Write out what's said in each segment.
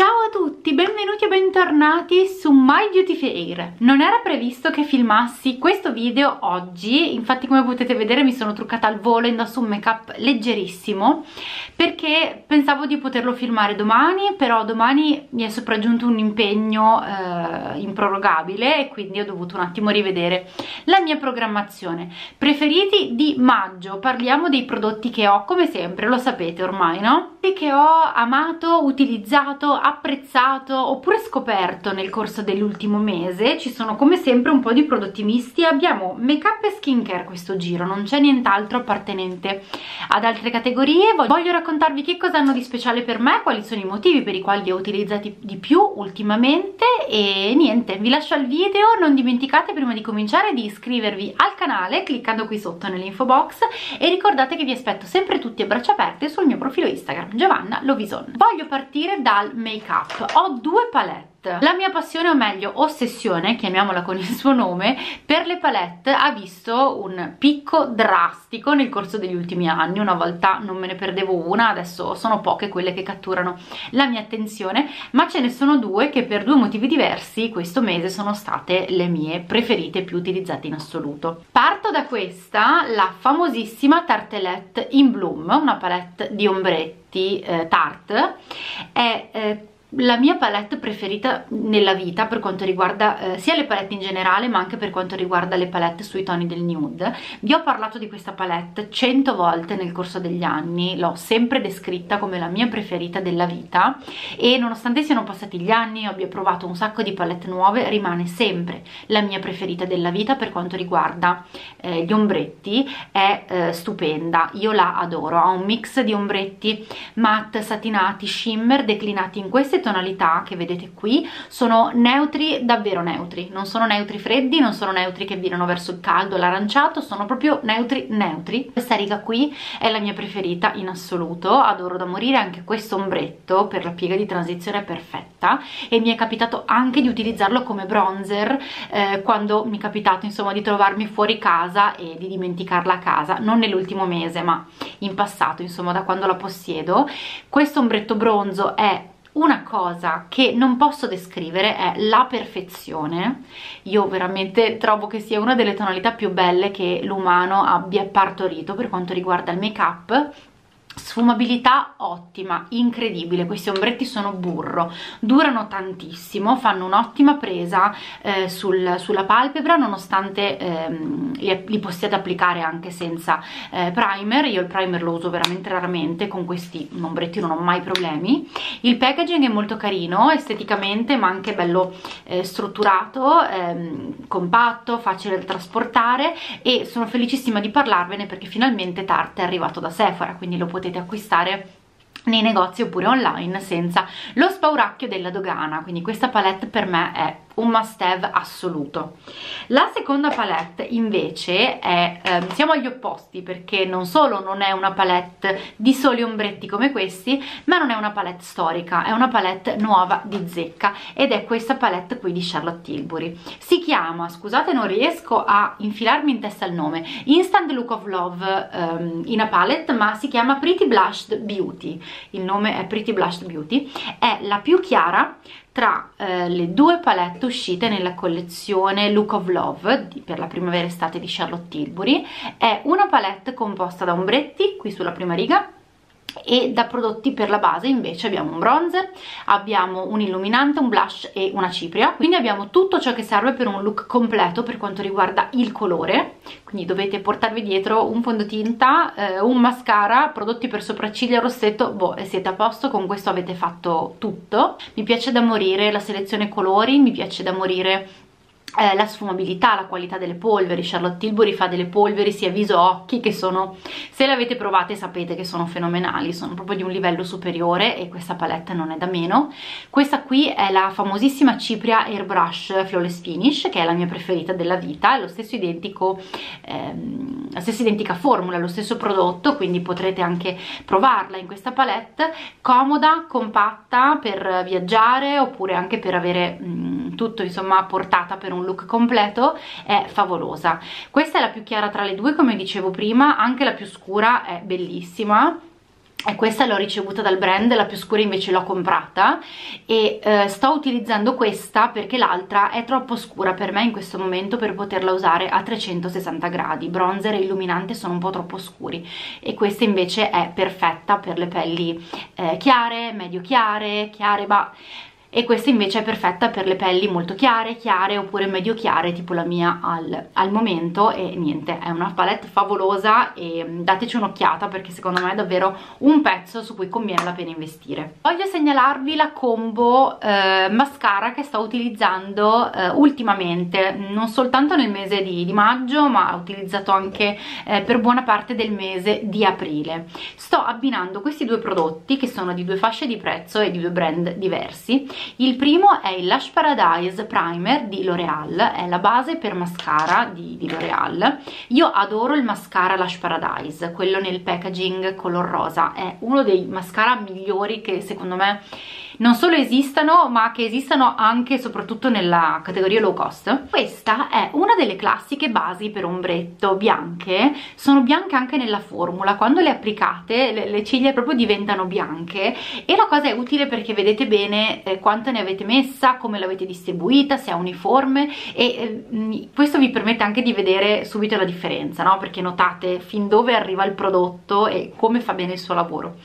Ciao a tutti, benvenuti e bentornati su My Beauty Fair. Non era previsto che filmassi questo video oggi, infatti come potete vedere mi sono truccata al volo, indosso un make up leggerissimo perché pensavo di poterlo filmare domani, però domani mi è sopraggiunto un impegno eh, improrogabile e quindi ho dovuto un attimo rivedere la mia programmazione. Preferiti di maggio, parliamo dei prodotti che ho, come sempre, lo sapete ormai, no? Che ho amato, utilizzato, apprezzato oppure scoperto nel corso dell'ultimo mese ci sono come sempre un po' di prodotti misti. Abbiamo make up e skincare questo giro non c'è nient'altro appartenente ad altre categorie. Voglio raccontarvi che cosa hanno di speciale per me quali sono i motivi per i quali li ho utilizzati di più ultimamente e niente vi lascio al video. Non dimenticate prima di cominciare di iscrivervi al canale cliccando qui sotto nell'info box e ricordate che vi aspetto sempre tutti a braccia aperte sul mio profilo Instagram Giovanna Lovison. Voglio partire dal make make up ho due palette. La mia passione o meglio ossessione chiamiamola con il suo nome per le palette ha visto un picco drastico nel corso degli ultimi anni. Una volta non me ne perdevo una adesso sono poche quelle che catturano la mia attenzione ma ce ne sono due che per due motivi diversi questo mese sono state le mie preferite più utilizzate in assoluto. Parto da questa la famosissima Tartelette in Bloom una palette di ombretti eh, Tarte è eh, la mia palette preferita nella vita per quanto riguarda eh, sia le palette in generale ma anche per quanto riguarda le palette sui toni del nude. Vi ho parlato di questa palette cento volte nel corso degli anni l'ho sempre descritta come la mia preferita della vita e nonostante siano passati gli anni abbia provato un sacco di palette nuove rimane sempre la mia preferita della vita per quanto riguarda eh, gli ombretti è eh, stupenda. Io la adoro ha un mix di ombretti matte satinati shimmer declinati in queste tonalità che vedete qui sono neutri, davvero neutri, non sono neutri freddi, non sono neutri che virano verso il caldo, l'aranciato, sono proprio neutri neutri. Questa riga qui è la mia preferita in assoluto, adoro da morire anche questo ombretto per la piega di transizione perfetta e mi è capitato anche di utilizzarlo come bronzer eh, quando mi è capitato insomma di trovarmi fuori casa e di dimenticarla a casa, non nell'ultimo mese ma in passato insomma da quando la possiedo. Questo ombretto bronzo è una cosa che non posso descrivere è la perfezione. Io veramente trovo che sia una delle tonalità più belle che l'umano abbia partorito per quanto riguarda il make up sfumabilità ottima, incredibile, questi ombretti sono burro, durano tantissimo, fanno un'ottima presa eh, sul, sulla palpebra nonostante ehm, li, li, possiate applicare anche senza eh, primer, io il primer lo uso veramente raramente, con questi ombretti non ho mai problemi, il packaging è molto carino esteticamente ma anche bello eh, strutturato, ehm, compatto, facile da trasportare e sono felicissima di parlarvene perché finalmente Tarte è arrivato da Sephora, quindi lo potete acquistare nei negozi oppure online senza lo spauracchio della dogana. Quindi questa palette per me è un must have assoluto. La seconda palette invece è eh, siamo agli opposti perché non solo non è una palette di soli ombretti come questi ma non è una palette storica è una palette nuova di zecca ed è questa palette qui di Charlotte Tilbury. Si chiama scusate non riesco a infilarmi in testa il nome Instant Look of Love um, in a palette ma si chiama Pretty Blushed Beauty. Il nome è Pretty Blushed Beauty. È la più chiara tra eh, le due palette uscite nella collezione Look of Love di, per la primavera estate di Charlotte Tilbury è una palette composta da ombretti qui sulla prima riga e da prodotti per la base invece abbiamo un bronzer, abbiamo un illuminante, un blush e una cipria. Quindi abbiamo tutto ciò che serve per un look completo per quanto riguarda il colore. Quindi dovete portarvi dietro un fondotinta, eh, un mascara, prodotti per sopracciglia, rossetto, boh siete a posto, con questo avete fatto tutto. Mi piace da morire la selezione colori, mi piace da morire eh, la sfumabilità, la qualità delle polveri, Charlotte Tilbury fa delle polveri sia viso occhi che sono, se le avete provate sapete che sono fenomenali, sono proprio di un livello superiore e questa palette non è da meno. Questa qui è la famosissima Cipria Airbrush Flawless Finish che è la mia preferita della vita, è lo stesso identico, ehm, la stessa identica formula, lo stesso prodotto, quindi potrete anche provarla in questa palette, comoda, compatta per viaggiare oppure anche per avere mh, mm, tutto insomma portata per un un look completo è favolosa. Questa è la più chiara tra le due come dicevo prima anche la più scura è bellissima. E questa l'ho ricevuta dal brand, la più scura invece l'ho comprata. E eh, sto utilizzando questa perché l'altra è troppo scura per me in questo momento per poterla usare a 360 gradi, bronzer e illuminante sono un po' troppo scuri. E questa invece è perfetta per le pelli eh, chiare, medio chiare, chiare, ma e questa invece è perfetta per le pelli molto chiare, chiare oppure medio chiare tipo la mia al, al momento e niente, è una palette favolosa e mm, dateci un'occhiata perché secondo me è davvero un pezzo su cui conviene la pena investire. Voglio segnalarvi la combo eh, mascara che sto utilizzando eh, ultimamente, non soltanto nel mese di, di maggio ma ho utilizzato anche eh, per buona parte del mese di aprile. Sto abbinando questi due prodotti che sono di due fasce di prezzo e di due brand diversi il primo è il Lush Paradise Primer di L'Oreal è la base per mascara di, di L'Oreal io adoro il mascara Lush Paradise quello nel packaging color rosa è uno dei mascara migliori che secondo me non solo esistano ma che esistano anche e soprattutto nella categoria low cost. Questa è una delle classiche basi per ombretto bianche. Sono bianche anche nella formula. Quando le applicate le, le ciglia proprio diventano bianche. E la cosa è utile perché vedete bene eh, quanta ne avete messa come l'avete distribuita se è uniforme. E eh, questo vi permette anche di vedere subito la differenza no? perché notate fin dove arriva il prodotto e come fa bene il suo lavoro.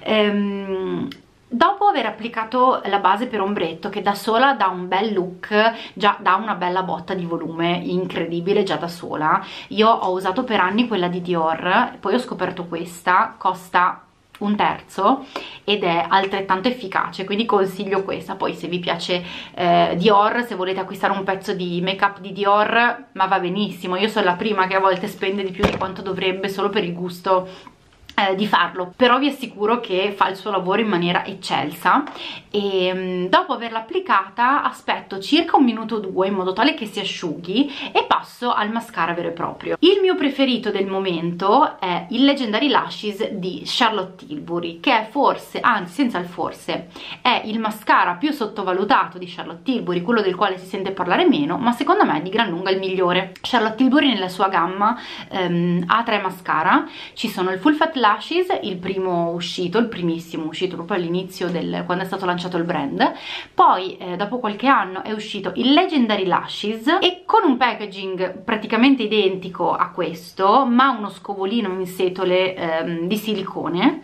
Ehm, Dopo aver applicato la base per ombretto che da sola dà un bel look, già dà una bella botta di volume incredibile già da sola, io ho usato per anni quella di Dior, poi ho scoperto questa, costa un terzo ed è altrettanto efficace quindi consiglio questa. Poi se vi piace eh, Dior se volete acquistare un pezzo di make up di Dior ma va benissimo. Io sono la prima che a volte spende di più di quanto dovrebbe solo per il gusto eh, di farlo. Però vi assicuro che fa il suo lavoro in maniera eccelsa. E mm, dopo averla applicata aspetto circa un minuto o due in modo tale che si asciughi e passo al mascara vero e proprio. Il mio preferito del momento è il Legendary Lashes di Charlotte Tilbury che è forse, anzi senza il forse è il mascara più sottovalutato di Charlotte Tilbury quello del quale si sente parlare meno ma secondo me è di gran lunga il migliore. Charlotte Tilbury nella sua gamma ehm, ha tre mascara. Ci sono il Full Fat Lash Lashes, il primo uscito, il primissimo uscito proprio all'inizio del quando è stato lanciato il brand, poi eh, dopo qualche anno è uscito il Legendary Lashes e con un packaging praticamente identico a questo, ma uno scovolino in setole ehm, di silicone.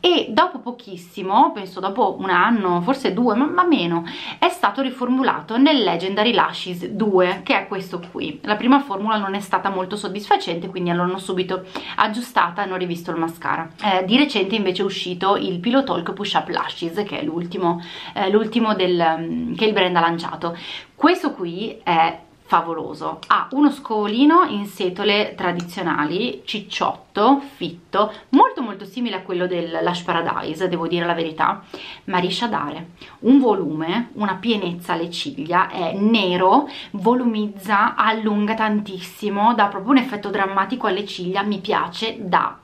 E dopo pochissimo, penso dopo un anno, forse due, ma, ma meno, è stato riformulato nel Legendary Lashes 2, che è questo qui. La prima formula non è stata molto soddisfacente, quindi l'hanno subito aggiustata hanno rivisto il mascara mascara eh, di recente invece è uscito il Pillow Talk Push Up Lashes che è l'ultimo eh, mm, che il brand ha lanciato. Questo qui è favoloso. Ha uno scovolino in setole tradizionali cicciotto, fitto molto molto simile a quello del Lash Paradise devo dire la verità ma riesce a dare un volume una pienezza alle ciglia è nero volumizza allunga tantissimo dà proprio un effetto drammatico alle ciglia mi piace da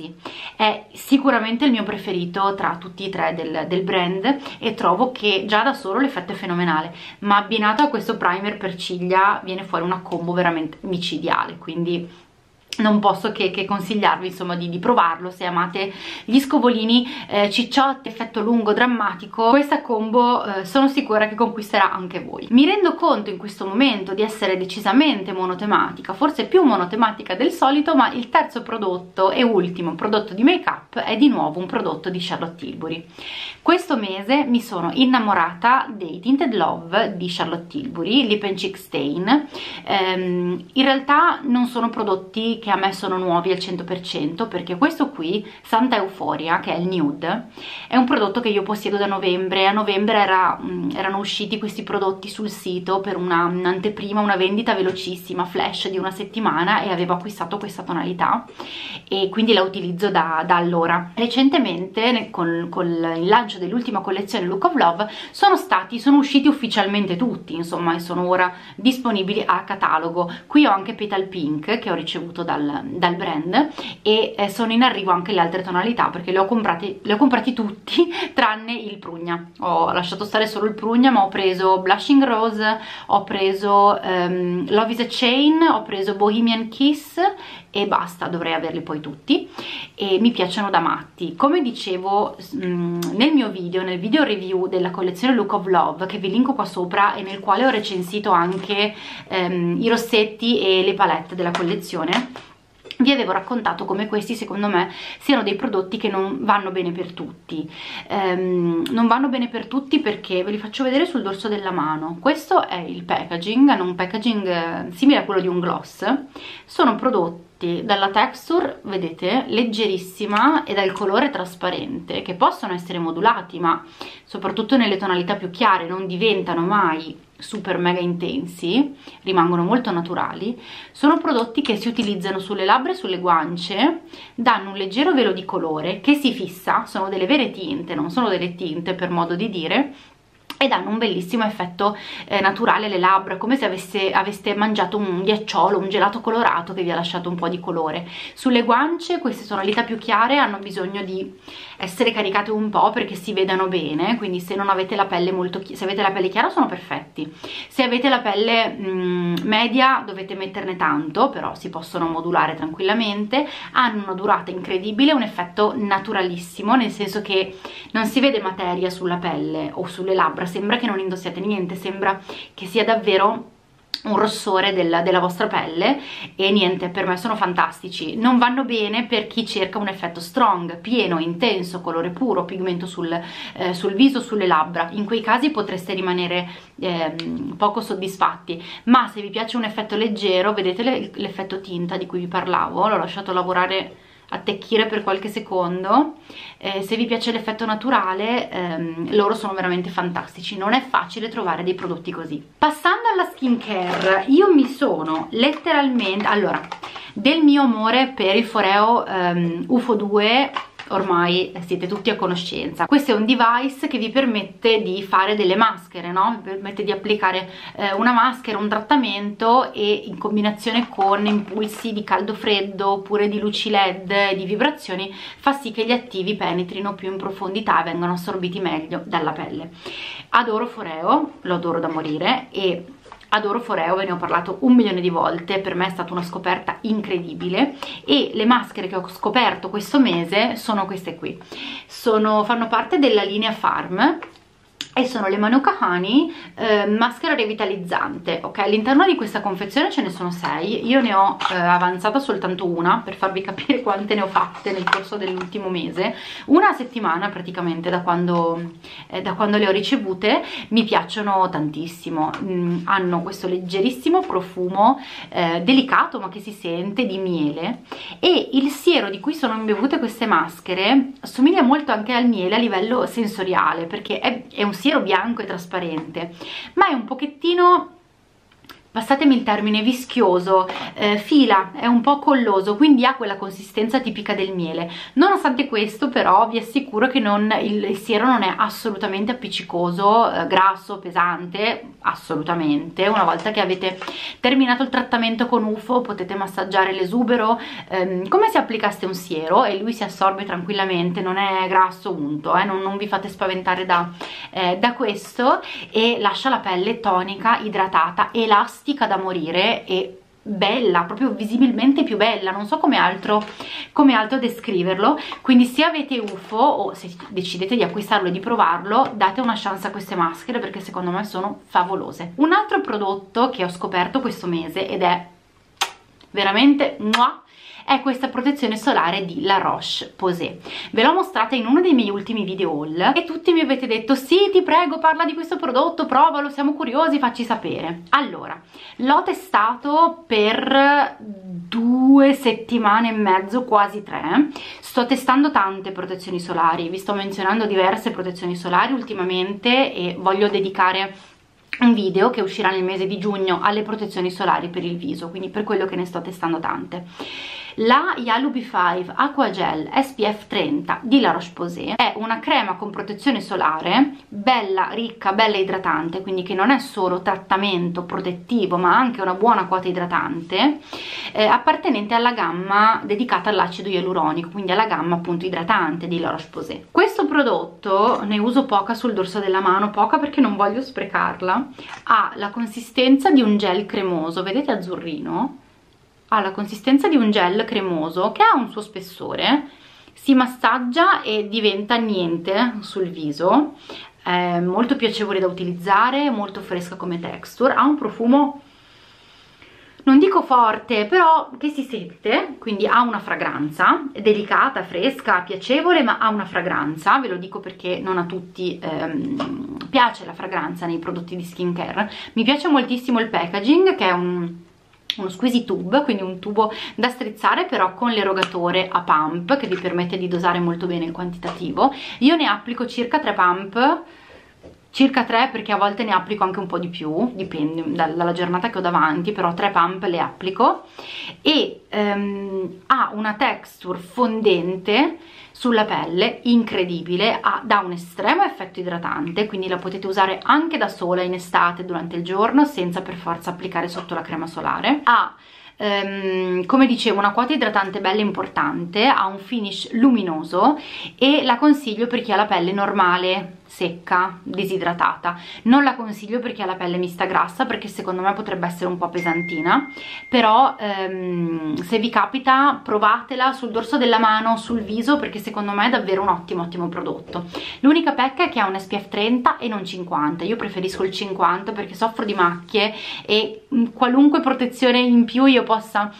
pazzi è sicuramente il mio preferito tra tutti e tre del, del brand e trovo che già da solo l'effetto è fenomenale ma abbinato a questo primer per ciglia viene fuori una combo veramente micidiale quindi non posso che, che consigliarvi insomma di, di, provarlo se amate gli scovolini eh, cicciotti, effetto lungo, drammatico. Questa combo eh, sono sicura che conquisterà anche voi. Mi rendo conto in questo momento di essere decisamente monotematica forse più monotematica del solito ma il terzo prodotto e ultimo prodotto di make up è di nuovo un prodotto di Charlotte Tilbury. Questo mese mi sono innamorata dei Tinted Love di Charlotte Tilbury Lip and Cheek Stain. Ehm, in realtà non sono prodotti che a me sono nuovi al 100% perché questo qui, Santa Euforia, che è il nude, è un prodotto che io possiedo da novembre. A novembre era, mh, erano usciti questi prodotti sul sito per un'anteprima, una vendita velocissima, flash di una settimana e avevo acquistato questa tonalità e quindi la utilizzo da, da allora. Recentemente, con, con il lancio dell'ultima collezione Look of Love, sono stati, sono usciti ufficialmente tutti, insomma, e sono ora disponibili a catalogo. Qui ho anche Petal Pink che ho ricevuto da dal, dal brand e eh, sono in arrivo anche le altre tonalità perché le ho, comprati, le ho comprati tutti tranne il prugna. Ho lasciato stare solo il prugna ma ho preso Blushing Rose ho preso um, Love is a Chain ho preso Bohemian Kiss e basta, dovrei averli poi tutti. E mi piacciono da matti. Come dicevo mm, nel mio video, nel video review della collezione Look of Love che vi linko qua sopra e nel quale ho recensito anche um, i rossetti e le palette della collezione vi avevo raccontato come questi secondo me siano dei prodotti che non vanno bene per tutti. Um, non vanno bene per tutti perché ve li faccio vedere sul dorso della mano. Questo è il packaging hanno un packaging eh, simile a quello di un gloss. Sono prodotti dalla texture, vedete, leggerissima e dal colore trasparente, che possono essere modulati, ma soprattutto nelle tonalità più chiare non diventano mai super mega intensi, rimangono molto naturali, sono prodotti che si utilizzano sulle labbra e sulle guance, danno un leggero velo di colore che si fissa, sono delle vere tinte, non sono delle tinte per modo di dire, e danno un bellissimo effetto eh, naturale alle labbra come se avesse, aveste mangiato un ghiacciolo, un gelato colorato che vi ha lasciato un po' di colore. Sulle guance queste tonalità più chiare hanno bisogno di essere caricate un po' perché si vedano bene quindi se non avete la pelle molto se avete la pelle chiara sono perfetti. Se avete la pelle mh, mm, media dovete metterne tanto però si possono modulare tranquillamente. Hanno una durata incredibile un effetto naturalissimo nel senso che non si vede materia sulla pelle o sulle labbra sembra che non indossiate niente, sembra che sia davvero un rossore della, della, vostra pelle e niente, per me sono fantastici. Non vanno bene per chi cerca un effetto strong, pieno, intenso, colore puro pigmento sul, eh, sul viso, sulle labbra. In quei casi potreste rimanere eh, poco soddisfatti. Ma se vi piace un effetto leggero vedete l'effetto tinta di cui vi parlavo l'ho lasciato lavorare attecchire per qualche secondo. Eh, se vi piace l'effetto naturale ehm, loro sono veramente fantastici. Non è facile trovare dei prodotti così. Passando alla skincare io mi sono letteralmente allora del mio amore per il Foreo um, UFO 2 ormai siete tutti a conoscenza questo è un device che vi permette di fare delle maschere no? vi permette di applicare eh, una maschera un trattamento e in combinazione con impulsi di caldo freddo oppure di luci led di vibrazioni fa sì che gli attivi penetrino più in profondità e vengano assorbiti meglio dalla pelle adoro Foreo lo adoro da morire e adoro Foreo, ve ne ho parlato un milione di volte, per me è stata una scoperta incredibile e le maschere che ho scoperto questo mese sono queste qui, sono, fanno parte della linea Farm e sono le Manuka Honey eh, maschera revitalizzante ok? All'interno di questa confezione ce ne sono 6 io ne ho eh, avanzata soltanto una per farvi capire quante ne ho fatte nel corso dell'ultimo mese. Una settimana praticamente da quando, eh, da quando le ho ricevute. Mi piacciono tantissimo. Mm, hanno questo leggerissimo profumo eh, delicato ma che si sente di miele. E il siero di cui sono imbevute queste maschere somiglia molto anche al miele a livello sensoriale perché è, è un siero bianco e trasparente ma è un pochettino passatemi il termine, vischioso, eh, fila, è un po' colloso, quindi ha quella consistenza tipica del miele. Nonostante questo però vi assicuro che non, il, il siero non è assolutamente appiccicoso, eh, grasso, pesante, assolutamente. Una volta che avete terminato il trattamento con UFO potete massaggiare l'esubero ehm, come se applicaste un siero e lui si assorbe tranquillamente, non è grasso unto, eh, non, non, vi fate spaventare da, eh, da questo e lascia la pelle tonica, idratata, elastica elastica da morire e bella, proprio visibilmente più bella, non so come altro, come altro descriverlo, quindi se avete UFO o se decidete di acquistarlo e di provarlo, date una chance a queste maschere perché secondo me sono favolose. Un altro prodotto che ho scoperto questo mese ed è veramente muah, è questa protezione solare di La Roche-Posay. Ve l'ho mostrata in uno dei miei ultimi video haul e tutti mi avete detto sì ti prego parla di questo prodotto, provalo, siamo curiosi, facci sapere. Allora, l'ho testato per due settimane e mezzo, quasi tre. Sto testando tante protezioni solari, vi sto menzionando diverse protezioni solari ultimamente e voglio dedicare un video che uscirà nel mese di giugno alle protezioni solari per il viso, quindi per quello che ne sto testando tante. La Yalu B5 Aqua Gel SPF 30 di La Roche-Posay è una crema con protezione solare bella ricca, bella idratante quindi che non è solo trattamento protettivo ma anche una buona quota idratante eh, appartenente alla gamma dedicata all'acido ialuronico quindi alla gamma appunto idratante di La Roche-Posay questo prodotto ne uso poca sul dorso della mano poca perché non voglio sprecarla ha la consistenza di un gel cremoso vedete azzurrino? Ha la consistenza di un gel cremoso che ha un suo spessore si massaggia e diventa niente sul viso è molto piacevole da utilizzare molto fresca come texture ha un profumo non dico forte però che si sente quindi ha una fragranza delicata, fresca, piacevole ma ha una fragranza ve lo dico perché non a tutti ehm, piace la fragranza nei prodotti di skincare. Mi piace moltissimo il packaging che è un uno squeezy tube, quindi un tubo da strizzare però con l'erogatore a pump che vi permette di dosare molto bene il quantitativo. Io ne applico circa 3 pump circa 3 perché a volte ne applico anche un po' di più dipende dalla giornata che ho davanti però 3 pump le applico. E um, ha una texture fondente sulla pelle incredibile ha, dà un estremo effetto idratante quindi la potete usare anche da sola in estate durante il giorno senza per forza applicare sotto la crema solare. Ha Um, come dicevo una quota idratante bella importante ha un finish luminoso e la consiglio per chi ha la pelle normale secca, disidratata. Non la consiglio per chi ha la pelle mista grassa perché secondo me potrebbe essere un po' pesantina, però ehm, se vi capita provatela sul dorso della mano, sul viso perché secondo me è davvero un ottimo ottimo prodotto. L'unica pecca è che ha un SPF 30 e non 50, io preferisco il 50 perché soffro di macchie e mm, qualunque protezione in più io possa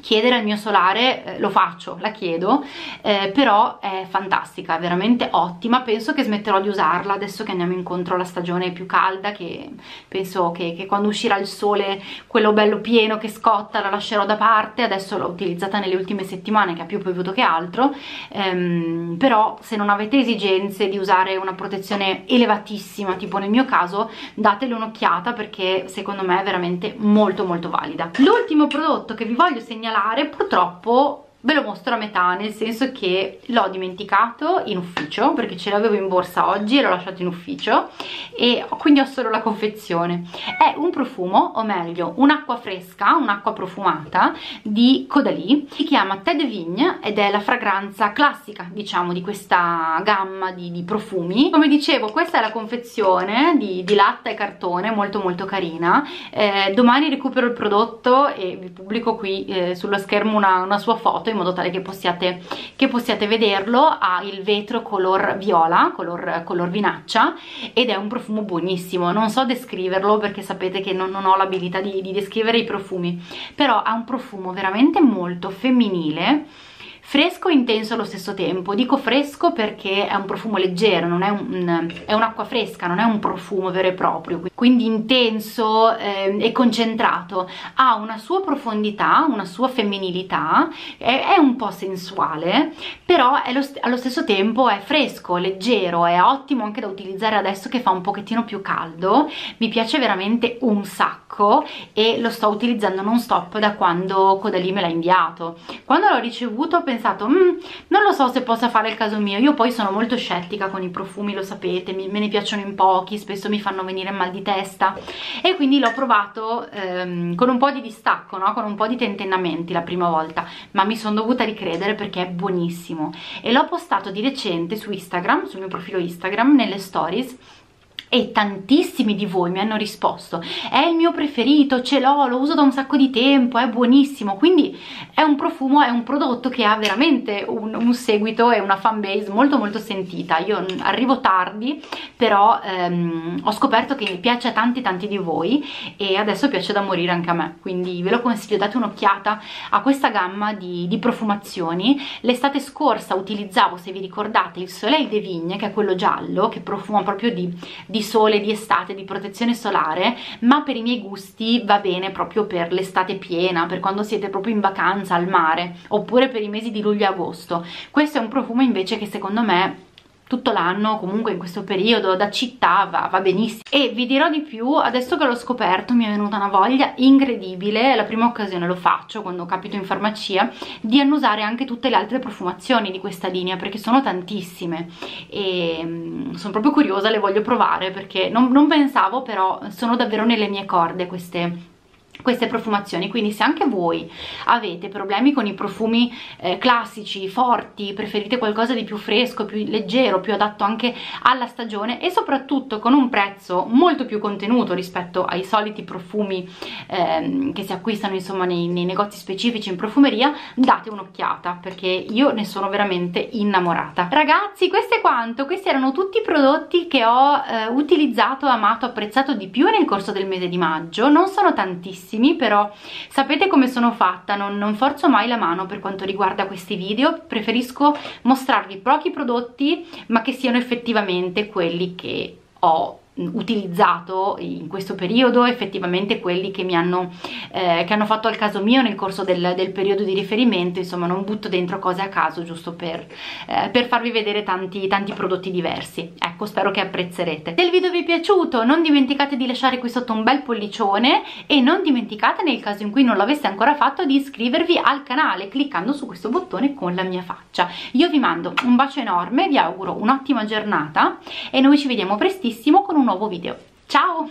chiedere al mio solare eh, lo faccio, la chiedo eh, però è fantastica, è veramente ottima. Penso che smetterò di usarla adesso che andiamo incontro alla stagione più calda che penso che, che quando uscirà il sole quello bello pieno che scotta la lascerò da parte. Adesso l'ho utilizzata nelle ultime settimane che ha più piovuto che altro. Ehm, però se non avete esigenze di usare una protezione elevatissima tipo nel mio caso datele un'occhiata perché secondo me è veramente molto molto valida. L'ultimo prodotto che vi voglio segnalare segnalare purtroppo ve lo mostro a metà nel senso che l'ho dimenticato in ufficio perché ce l'avevo in borsa oggi e l'ho lasciato in ufficio e quindi ho solo la confezione. È un profumo o meglio un'acqua fresca un'acqua profumata di Caudalie. Si chiama Ted Vigne ed è la fragranza classica diciamo di questa gamma di, di profumi. Come dicevo questa è la confezione di, di latta e cartone molto molto carina. Eh, domani recupero il prodotto e vi pubblico qui eh, sullo schermo una, una sua foto in modo tale che possiate, che possiate vederlo ha il vetro color viola color, color vinaccia ed è un profumo buonissimo. Non so descriverlo perché sapete che non, non ho l'abilità di, di descrivere i profumi però ha un profumo veramente molto femminile fresco e intenso allo stesso tempo. Dico fresco perché è un profumo leggero non è, un, è un'acqua fresca non è un profumo vero e proprio quindi intenso eh, e concentrato. Ha una sua profondità una sua femminilità è, è un po' sensuale però st allo stesso tempo è fresco leggero è ottimo anche da utilizzare adesso che fa un pochettino più caldo. Mi piace veramente un sacco e lo sto utilizzando non stop da quando Caudalie me l'ha inviato. Quando l'ho ricevuto ho pensato mm, non lo so se possa fare il caso mio. Io poi sono molto scettica con i profumi lo sapete mi, me ne piacciono in pochi spesso mi fanno venire mal di testa. E quindi l'ho provato ehm, con un po' di distacco no? con un po' di tentennamenti la prima volta ma mi sono dovuta ricredere perché è buonissimo. E l'ho postato di recente su Instagram sul mio profilo Instagram nelle stories e tantissimi di voi mi hanno risposto è il mio preferito, ce l'ho, lo uso da un sacco di tempo, è buonissimo quindi è un profumo, è un prodotto che ha veramente un, un seguito e una fan base molto molto sentita. Io arrivo tardi però ehm, ho scoperto che piace a tanti tanti di voi e adesso piace da morire anche a me. Quindi ve lo consiglio, date un'occhiata a questa gamma di, di profumazioni. L'estate scorsa utilizzavo se vi ricordate il Soleil de Vigne che è quello giallo che profuma proprio di, di di sole, di estate, di protezione solare, ma per i miei gusti va bene proprio per l'estate piena, per quando siete proprio in vacanza al mare, oppure per i mesi di luglio e agosto. Questo è un profumo invece che secondo me tutto l'anno comunque in questo periodo da città va, va, benissimo. E vi dirò di più adesso che l'ho scoperto mi è venuta una voglia incredibile la prima occasione lo faccio quando capito in farmacia di annusare anche tutte le altre profumazioni di questa linea perché sono tantissime. E um, sono proprio curiosa le voglio provare perché non, non pensavo però sono davvero nelle mie corde queste queste profumazioni. Quindi se anche voi avete problemi con i profumi eh, classici, forti, preferite qualcosa di più fresco, più leggero, più adatto anche alla stagione e soprattutto con un prezzo molto più contenuto rispetto ai soliti profumi ehm, che si acquistano insomma nei, nei negozi specifici in profumeria date un'occhiata perché io ne sono veramente innamorata. Ragazzi questo è quanto, questi erano tutti i prodotti che ho eh, utilizzato, amato, apprezzato di più nel corso del mese di maggio. Non sono tantissimi bellissimi però sapete come sono fatta non, non forzo mai la mano per quanto riguarda questi video preferisco mostrarvi pochi prodotti ma che siano effettivamente quelli che ho utilizzato in questo periodo effettivamente quelli che mi hanno, eh, che hanno fatto al caso mio nel corso del, del, periodo di riferimento insomma non butto dentro cose a caso giusto per, eh, per farvi vedere tanti, tanti prodotti diversi. Ecco spero che apprezzerete. Se il video vi è piaciuto non dimenticate di lasciare qui sotto un bel pollicione e non dimenticate nel caso in cui non l'aveste ancora fatto di iscrivervi al canale cliccando su questo bottone con la mia faccia. Io vi mando un bacio enorme vi auguro un'ottima giornata e noi ci vediamo prestissimo con un nuovo video. Ciao!